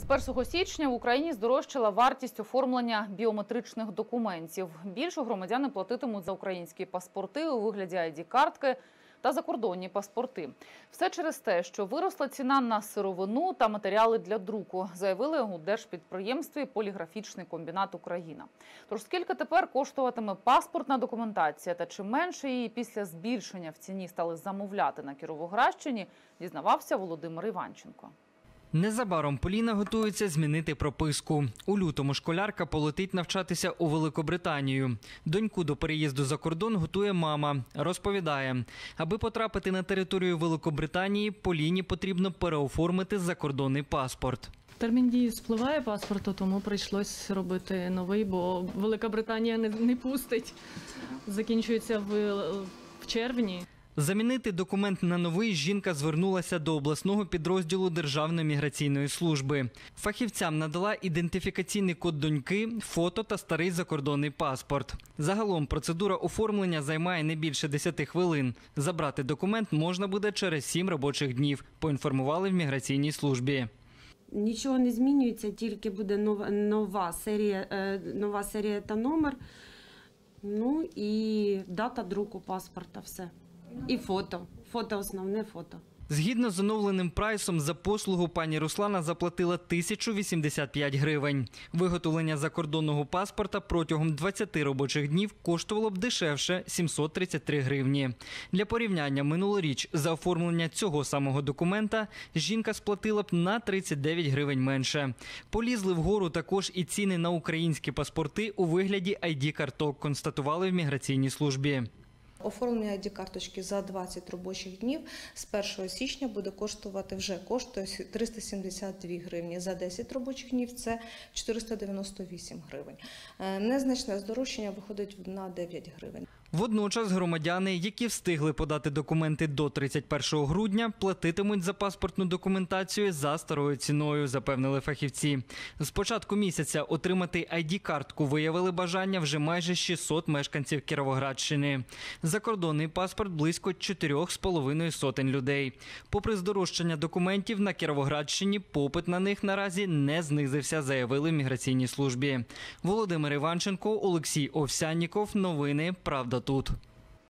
З 1 січня в Україні здорожчала вартість оформлення біометричних документів. Більше громадяни платитимуть за українські паспорти у вигляді ID-картки та закордонні паспорти. Все через те, що виросла ціна на сировину та матеріали для друку, заявили у держпідприємстві Поліграфічний комбінат Україна. Тож скільки тепер коштуватиме паспортна документація та чи менше її після збільшення в ціні стали замовляти на Кіровоградщині, дізнавався Володимир Іванченко. Незабаром Поліна готується змінити прописку. У лютому школярка полетить навчатися у Великобританію. Доньку до переїзду за кордон готує мама. Розповідає, аби потрапити на територію Великобританії, Поліні потрібно переоформити закордонний паспорт. Термін дії спливає паспорту, тому прийшлось робити новий, бо Велика Британія не, не пустить. Закінчується в, в червні. Замінити документ на новий жінка звернулася до обласного підрозділу Державної міграційної служби. Фахівцям надала ідентифікаційний код доньки, фото та старий закордонний паспорт. Загалом процедура оформлення займає не більше 10 хвилин. Забрати документ можна буде через 7 робочих днів. Поінформували в міграційній службі. Нічого не змінюється, тільки буде нова, нова серія, е, нова серія та номер. Ну і дата друку паспорта, все. І фото. Фото основне фото. Згідно з оновленим прайсом за послугу пані Руслана заплатила 1085 гривень. Виготовлення закордонного паспорта протягом 20 робочих днів коштувало б дешевше 733 гривні. Для порівняння минулоріч за оформлення цього самого документа жінка сплатила б на 39 гривень менше. Полізли вгору також і ціни на українські паспорти у вигляді ID-карток, констатували в міграційній службі. Оформлення id карточки за 20 робочих днів з 1 січня буде коштувати вже коштує 372 гривні. За 10 робочих днів це 498 гривень. Е, Незначне здорожчання виходить на 9 гривень. Водночас громадяни, які встигли подати документи до 31 грудня, платитимуть за паспортну документацію за старою ціною, запевнили фахівці. З початку місяця отримати ID-картку виявили бажання вже майже 600 мешканців Кіровоградщини. Закордонний паспорт близько 4,5 сотень людей. Попри здорожчання документів на Кіровоградщині, попит на них наразі не знизився, заявили в міграційній службі. Володимир Іванченко, Олексій Овсянніков. Новини Правда tudo.